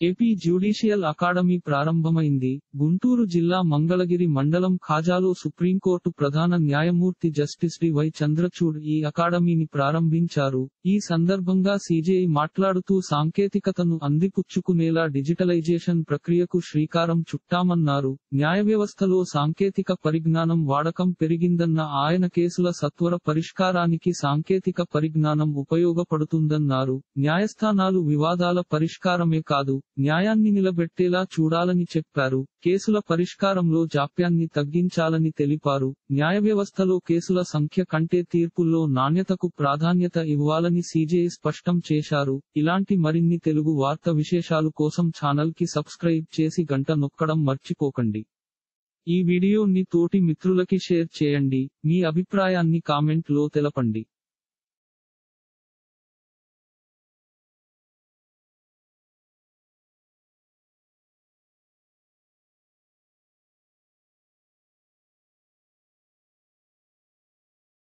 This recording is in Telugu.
ఏపీ జ్యుడీషియల్ అకాడమీ ప్రారంభమైంది. గుంటూరు జిల్లా మంగళగిరి మండలం ఖాజాలో సుప్రీంకోర్టు ప్రధాన న్యాయమూర్తి జస్టిస్ డివై చంద్రచూడ్ ఈ అకాడమీని ప్రారంభించారు. ఈ సందర్భంగా సీజేఐ మాట్లాడుతూ సాంకేతికతను అందిపుచ్చుకునేలా డిజిటలైజేషన్ ప్రక్రియకు శ్రీకారం చుట్టామన్నారు. న్యాయ వ్యవస్థలో సాంకేతిక పరిజ్ఞానం వాడకం పెరిగిందన్న ఆయన కేసుల సత్వర పరిష్కారానికి సాంకేతిక పరిజ్ఞానం ఉపయోగపడుతుందన్నారు. న్యాయస్థానాలు వివాదాల పరిష్కారమే కాదు న్యాయాన్ని నిలబెట్టేలా చూడాలని చెప్పారు. కేసుల పరిష్కారంలో జాప్యాన్ని తగ్గించాలని తెలిపారు. న్యాయ వ్యవస్థలో కేసుల సంఖ్య కంటే తీర్పుల్లో నాణ్యతకు ప్రాధాన్యత ఇవ్వాలని సీజేఐ స్పష్టం చేశారు. ఇలాంటి మరిన్ని తెలుగు వార్త విశేషాలు కోసం ఛానల్కి సబ్స్క్రైబ్ చేసి గంట నొక్కడం మర్చిపోకండి. ఈ వీడియోని తోటి మిత్రులకి షేర్ చేయండి. మీ అభిప్రాయాన్ని కామెంట్లో తెలపండి.